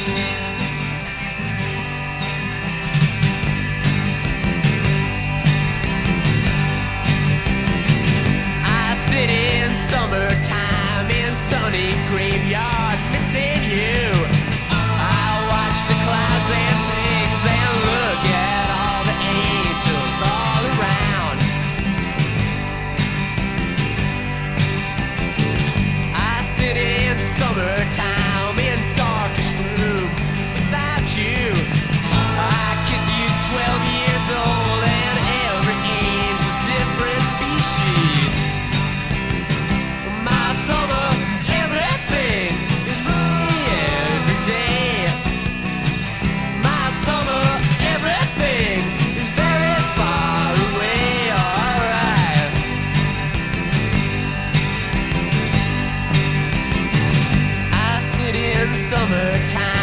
I summertime.